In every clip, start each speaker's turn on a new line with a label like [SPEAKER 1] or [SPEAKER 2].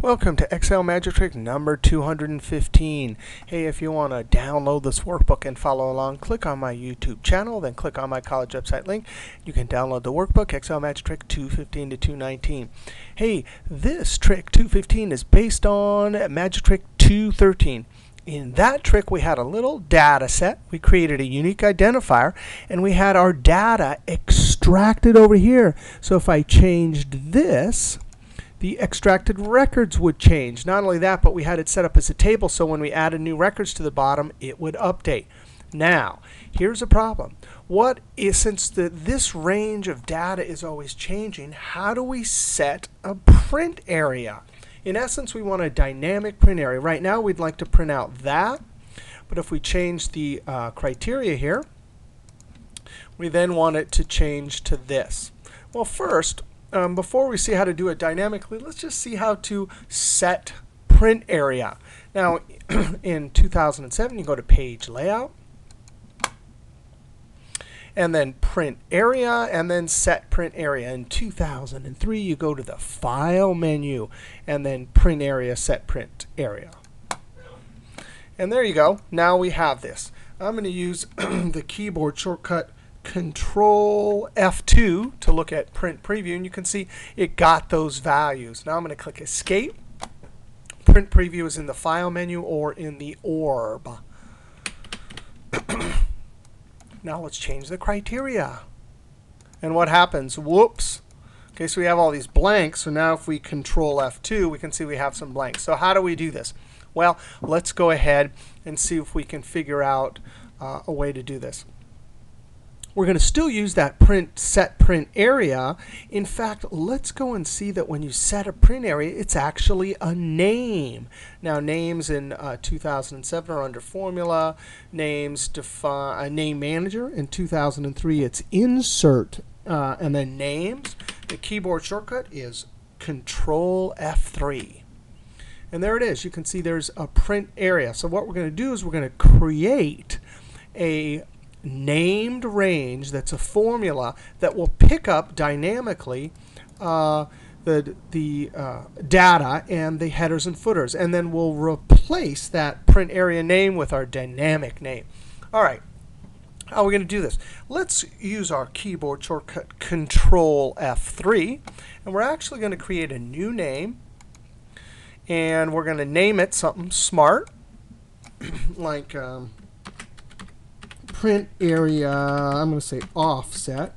[SPEAKER 1] Welcome to Excel Magic Trick number 215. Hey, if you want to download this workbook and follow along, click on my YouTube channel, then click on my college website link. You can download the workbook, Excel Magic Trick 215 to 219. Hey, this trick 215 is based on Magic Trick 213. In that trick, we had a little data set. We created a unique identifier, and we had our data extracted over here. So if I changed this, the extracted records would change. Not only that, but we had it set up as a table so when we added new records to the bottom, it would update. Now, here's a problem. What is, since the, this range of data is always changing, how do we set a print area? In essence, we want a dynamic print area. Right now, we'd like to print out that. But if we change the uh, criteria here, we then want it to change to this. Well, first, um, before we see how to do it dynamically, let's just see how to set print area. Now, in 2007, you go to Page Layout, and then Print Area, and then Set Print Area. In 2003, you go to the File menu, and then Print Area, Set Print Area. And there you go. Now we have this. I'm going to use the keyboard shortcut Control F2 to look at print preview, and you can see it got those values. Now I'm going to click Escape. Print preview is in the File menu or in the orb. now let's change the criteria. And what happens? Whoops. Okay, so we have all these blanks. So now if we Control F2, we can see we have some blanks. So how do we do this? Well, let's go ahead and see if we can figure out uh, a way to do this we're going to still use that print set print area. In fact, let's go and see that when you set a print area, it's actually a name. Now, names in uh, 2007 are under formula. Names define a name manager. In 2003, it's insert uh, and then names. The keyboard shortcut is Control F3. And there it is. You can see there's a print area. So what we're going to do is we're going to create a named range that's a formula that will pick up dynamically uh, the, the uh, data and the headers and footers. And then we'll replace that print area name with our dynamic name. All right. How are we going to do this? Let's use our keyboard shortcut Control F3. And we're actually going to create a new name. And we're going to name it something smart, like um, print area, I'm going to say offset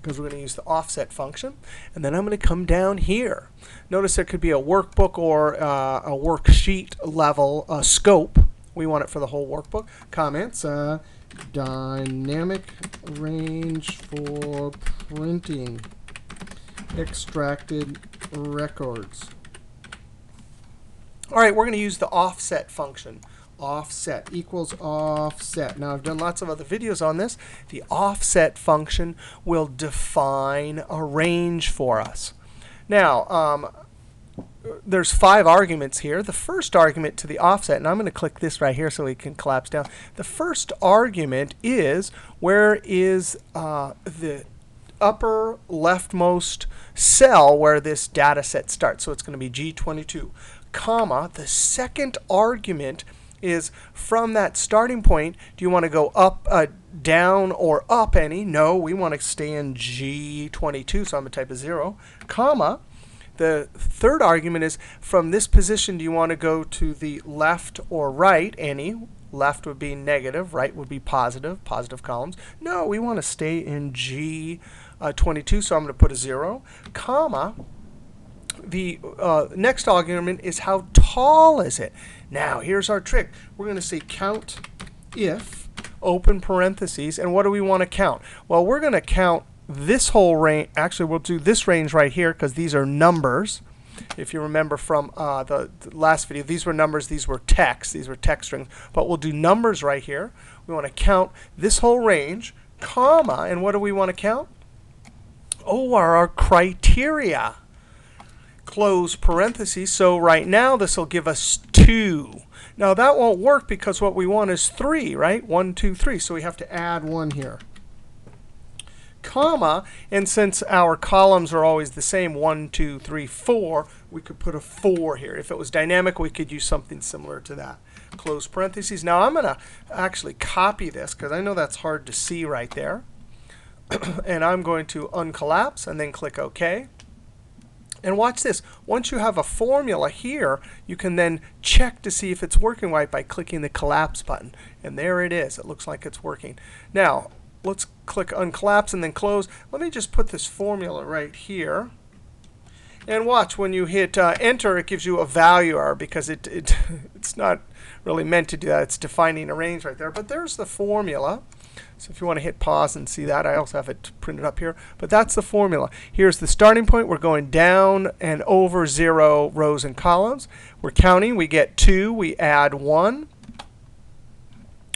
[SPEAKER 1] because we're going to use the offset function. And then I'm going to come down here. Notice there could be a workbook or uh, a worksheet level uh, scope. We want it for the whole workbook. Comments, uh, dynamic range for printing extracted records. All right, we're going to use the offset function offset equals offset. Now, I've done lots of other videos on this. The offset function will define a range for us. Now, um, there's five arguments here. The first argument to the offset, and I'm going to click this right here so we can collapse down. The first argument is where is uh, the upper leftmost cell where this data set starts. So it's going to be G22, comma. The second argument is from that starting point, do you want to go up, uh, down, or up any? No, we want to stay in G22, so I'm going to type a 0, comma. The third argument is from this position, do you want to go to the left or right? Any. Left would be negative, right would be positive, positive columns. No, we want to stay in G22, uh, so I'm going to put a 0, comma the uh, next argument is how tall is it? Now, here's our trick. We're going to say count if, open parentheses, and what do we want to count? Well, we're going to count this whole range. Actually, we'll do this range right here because these are numbers. If you remember from uh, the, the, last video, these were numbers, these were text, these were text strings. But we'll do numbers right here. We want to count this whole range, comma, and what do we want to count? Oh, are our criteria close parentheses. So right now, this will give us 2. Now, that won't work because what we want is 3, right? 1, 2, 3. So we have to add 1 here. comma. And since our columns are always the same, 1, 2, 3, 4, we could put a 4 here. If it was dynamic, we could use something similar to that. Close parentheses. Now I'm going to actually copy this because I know that's hard to see right there. and I'm going to uncollapse and then click OK. And watch this. Once you have a formula here, you can then check to see if it's working right by clicking the collapse button. And there it is. It looks like it's working. Now, let's click uncollapse and then close. Let me just put this formula right here. And watch, when you hit uh, enter, it gives you a value error because it, it it's not really meant to do that. It's defining a range right there. But there's the formula. So if you want to hit pause and see that, I also have it printed up here. But that's the formula. Here's the starting point. We're going down and over 0 rows and columns. We're counting. We get 2. We add 1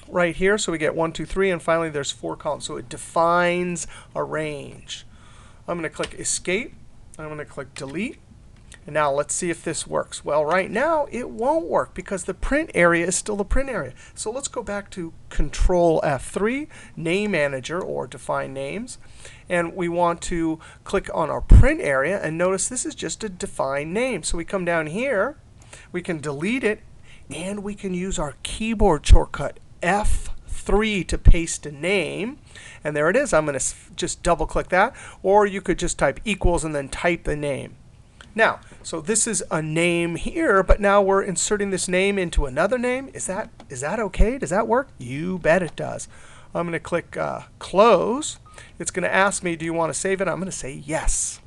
[SPEAKER 1] right here. So we get 1, 2, 3. And finally, there's 4 columns. So it defines a range. I'm going to click Escape. I'm going to click Delete. And now let's see if this works. Well, right now it won't work because the print area is still the print area. So let's go back to Control F3, Name Manager, or Define Names. And we want to click on our print area. And notice this is just a defined name. So we come down here. We can delete it. And we can use our keyboard shortcut, F3, to paste a name. And there it is. I'm going to just double click that. Or you could just type equals and then type the name. Now, so this is a name here, but now we're inserting this name into another name. Is that is that OK? Does that work? You bet it does. I'm going to click uh, Close. It's going to ask me, do you want to save it? I'm going to say yes.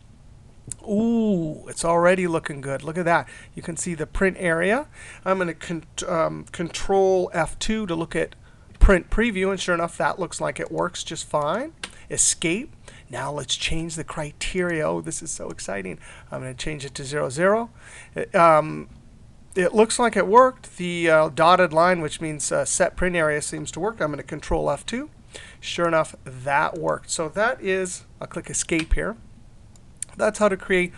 [SPEAKER 1] Ooh, it's already looking good. Look at that. You can see the print area. I'm going to con um, Control F2 to look at print preview. And sure enough, that looks like it works just fine. Escape. Now let's change the criteria. Oh, this is so exciting. I'm going to change it to 0, 0. It, um, it looks like it worked. The uh, dotted line, which means uh, set print area, seems to work. I'm going to Control F2. Sure enough, that worked. So that is, I'll click Escape here. That's how to create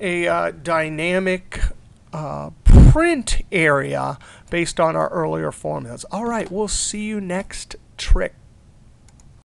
[SPEAKER 1] a uh, dynamic uh, print area based on our earlier formulas. All right, we'll see you next trick.